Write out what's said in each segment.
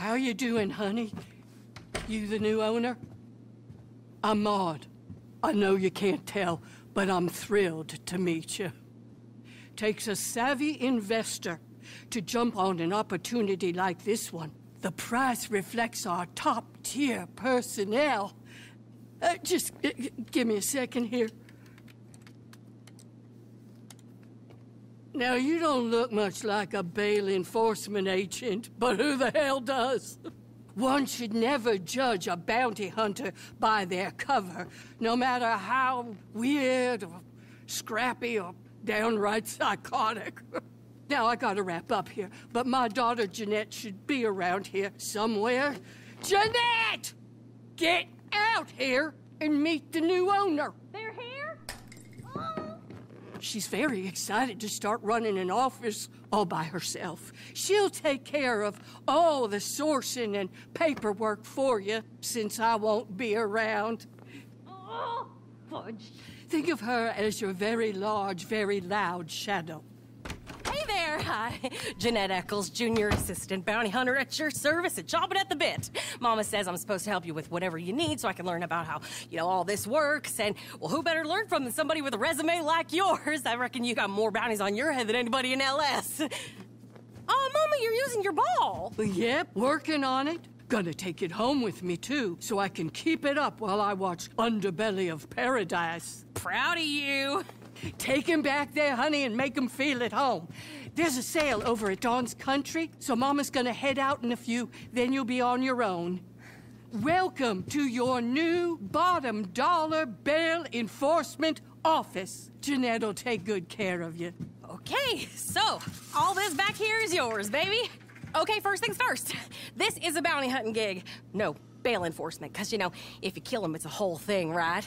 How you doing, honey? You the new owner? I'm Maude. I know you can't tell, but I'm thrilled to meet you. Takes a savvy investor to jump on an opportunity like this one. The price reflects our top-tier personnel. Uh, just uh, give me a second here. Now, you don't look much like a bail enforcement agent, but who the hell does? One should never judge a bounty hunter by their cover, no matter how weird or scrappy or downright psychotic. now, I gotta wrap up here, but my daughter Jeanette should be around here somewhere. Jeanette! Get out here and meet the new owner. They're here? Oh. She's very excited to start running an office all by herself. She'll take care of all the sourcing and paperwork for you since I won't be around. Oh, fudge. Think of her as your very large, very loud shadow. Hi. Jeanette Eccles, junior assistant bounty hunter at your service and chomping at the bit. Mama says I'm supposed to help you with whatever you need so I can learn about how, you know, all this works. And, well, who better learn from than somebody with a resume like yours? I reckon you got more bounties on your head than anybody in LS. Oh, Mama, you're using your ball. Yep, working on it. Gonna take it home with me, too, so I can keep it up while I watch Underbelly of Paradise. Proud of you. Take him back there, honey, and make him feel at home. There's a sale over at Dawn's Country, so Mama's gonna head out in a few, then you'll be on your own. Welcome to your new bottom dollar bail enforcement office. Jeanette'll take good care of you. Okay, so all this back here is yours, baby. Okay, first things first. This is a bounty hunting gig. No, bail enforcement, because, you know, if you kill him, it's a whole thing, right?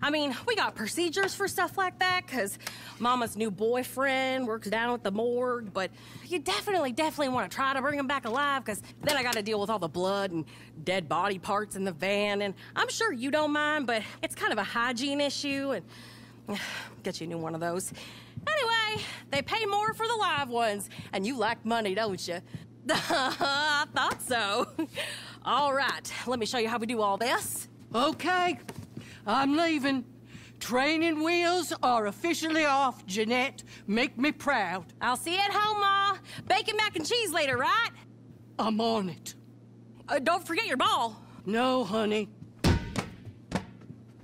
I mean, we got procedures for stuff like that, because Mama's new boyfriend works down at the morgue, but you definitely, definitely want to try to bring him back alive, because then I got to deal with all the blood and dead body parts in the van, and I'm sure you don't mind, but it's kind of a hygiene issue, and get you a new one of those. Anyway, they pay more for the live ones, and you like money, don't you? I thought so. All right, let me show you how we do all this. Okay, I'm leaving. Training wheels are officially off, Jeanette. Make me proud. I'll see you at home, Ma. Bacon, mac, and cheese later, right? I'm on it. Uh, don't forget your ball. No, honey.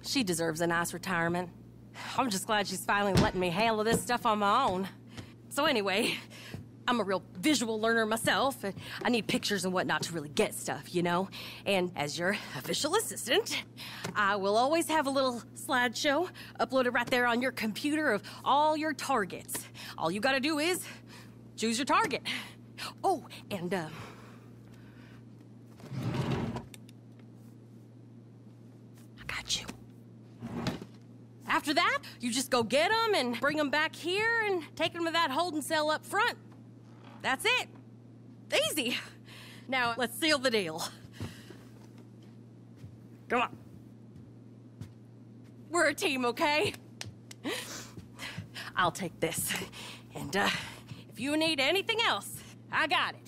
She deserves a nice retirement. I'm just glad she's finally letting me handle this stuff on my own. So anyway, I'm a real visual learner myself. I need pictures and whatnot to really get stuff, you know? And as your official assistant, I will always have a little slideshow uploaded right there on your computer of all your targets. All you gotta do is choose your target. Oh, and, uh, I got you. After that, you just go get them and bring them back here and take them to that holding cell up front. That's it. Easy. Now, let's seal the deal. Come on. We're a team, okay? I'll take this. And, uh, if you need anything else, I got it.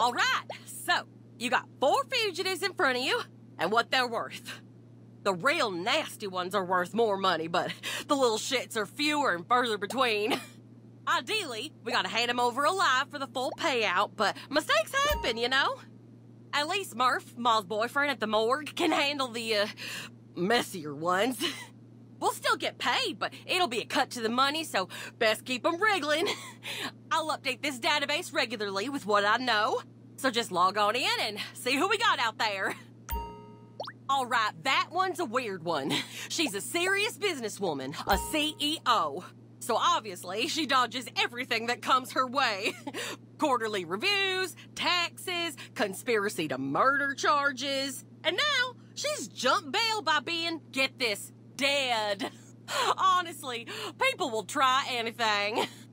All right, so you got four fugitives in front of you and what they're worth. The real nasty ones are worth more money, but the little shits are fewer and further between. Ideally, we gotta hand them over alive for the full payout, but mistakes happen, you know? At least Murph, Ma's boyfriend at the morgue, can handle the, uh, messier ones. We'll still get paid, but it'll be a cut to the money, so best keep 'em wriggling. I'll update this database regularly with what I know. So just log on in and see who we got out there. All right, that one's a weird one. She's a serious businesswoman, a CEO. So obviously, she dodges everything that comes her way. Quarterly reviews, taxes, conspiracy to murder charges. And now, she's jumped bail by being, get this, dead. Honestly, people will try anything.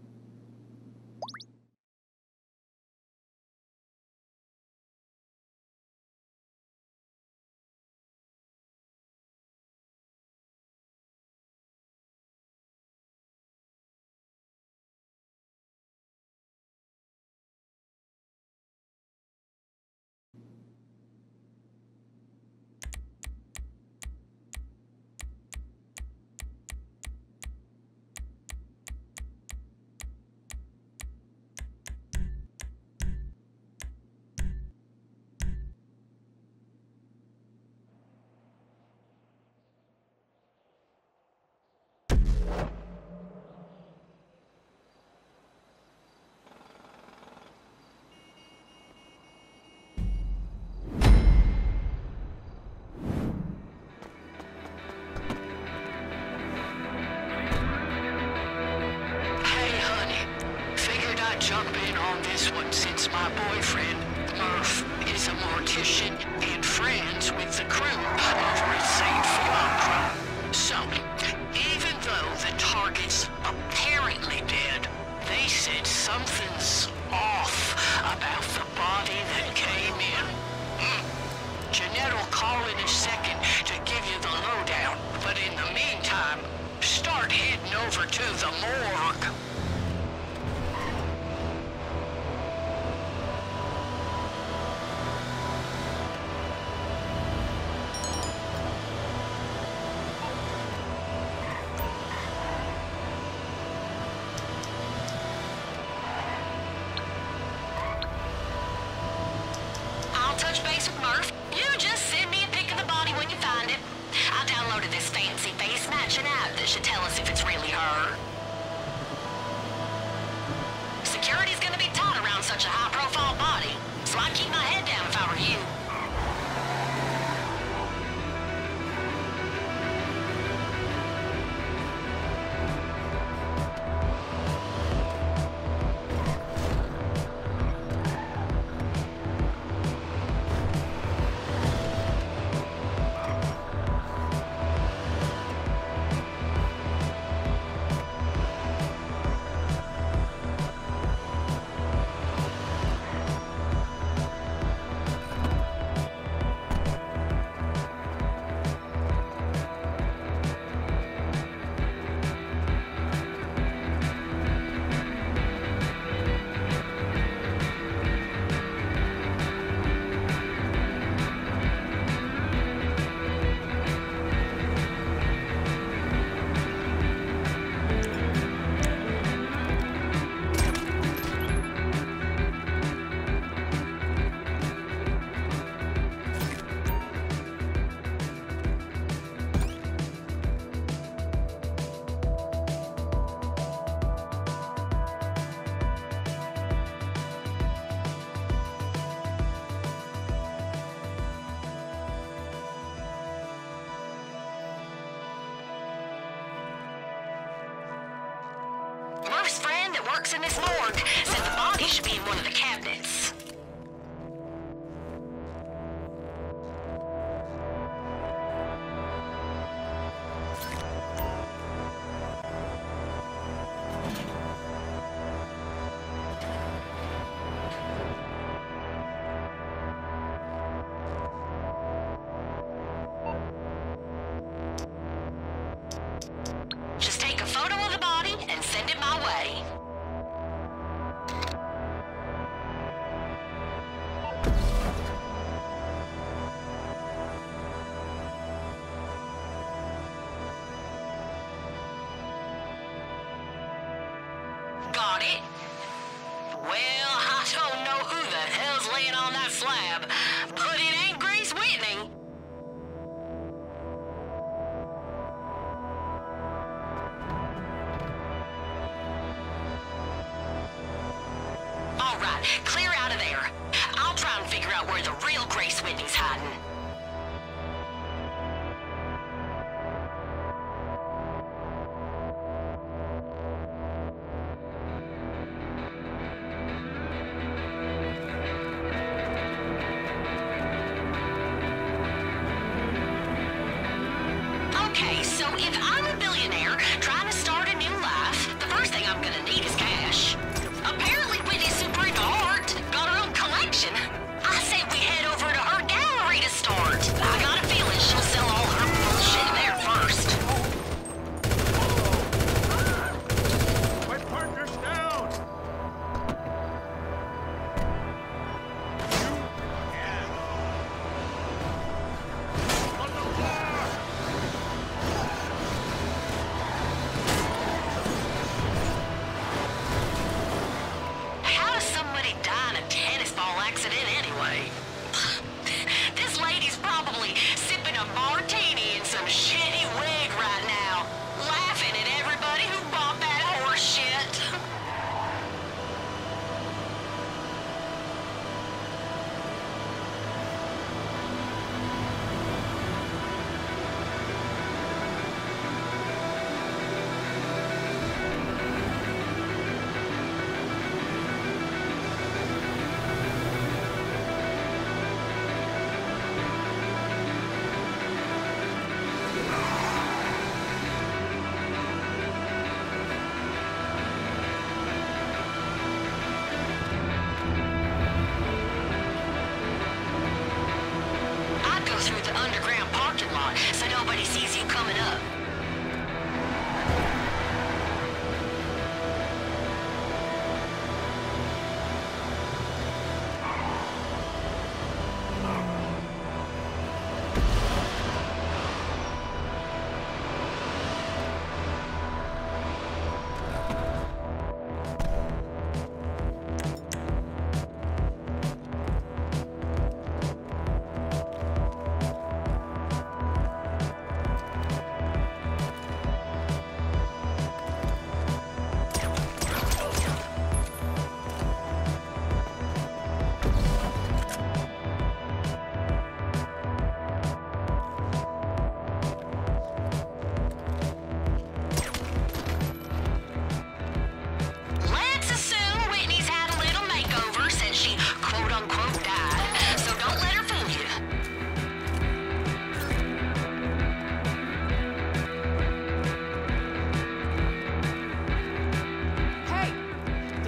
something's Tell us if it's really her. close friend that works in this morgue.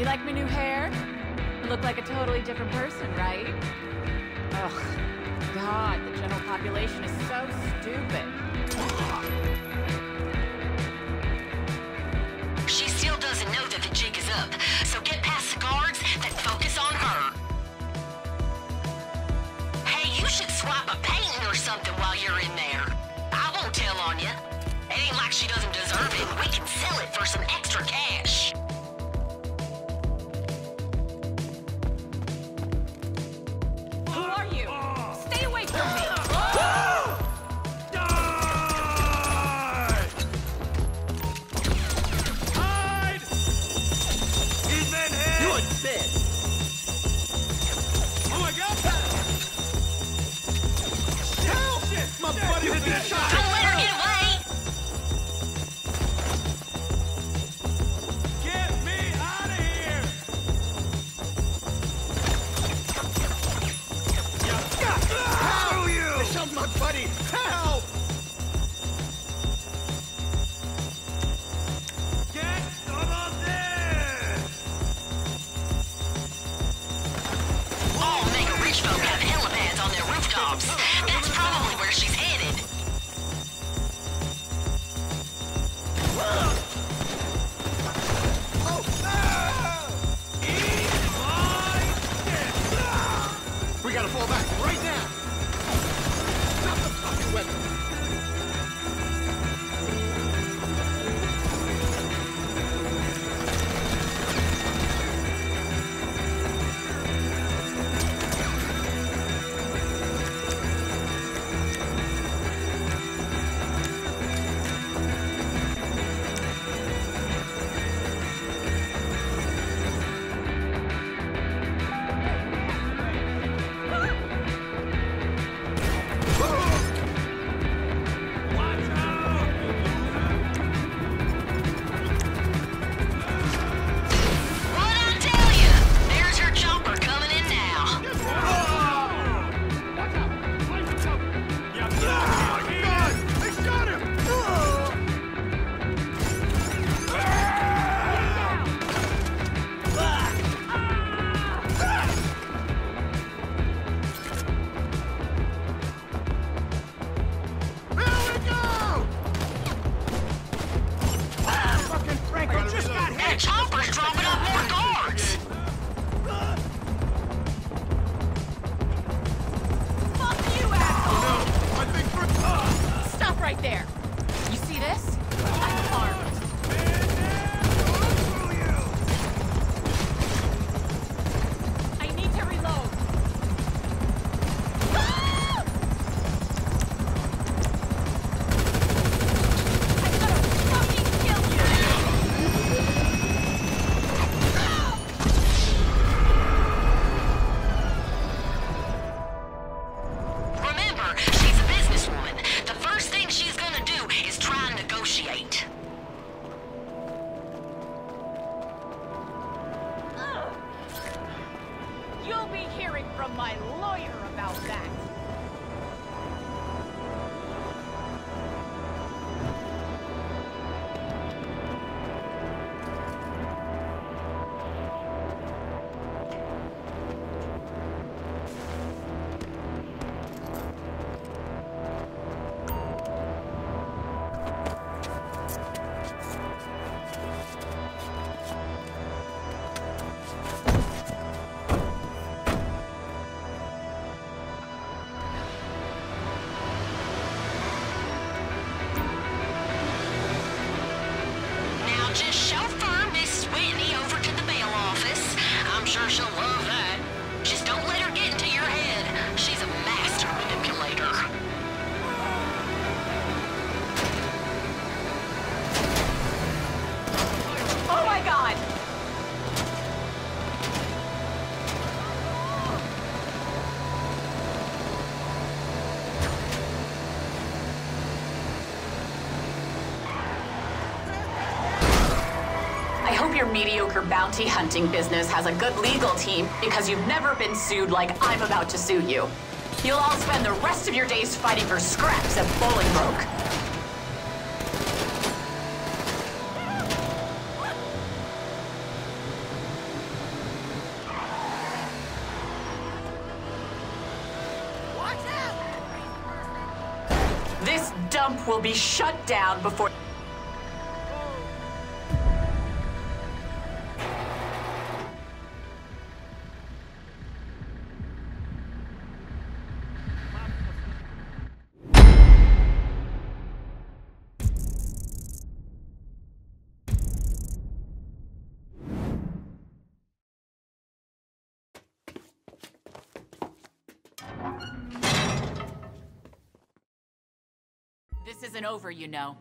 Like my new hair? I look like a totally different person, right? Ugh. God, the general population is so stupid. She still doesn't know that the jig is up, so get past the guards, then focus on her. Hey, you should swap a painting or something while you're in there. I won't tell on you. It ain't like she doesn't deserve it, we can sell it for some extra cash. Help! Get some of this! All mega rich folk have helipads on their rooftops. That's probably where she's headed. mediocre bounty hunting business has a good legal team because you've never been sued like I'm about to sue you. You'll all spend the rest of your days fighting for scraps at Bolingbroke. This dump will be shut down before... isn't over, you know.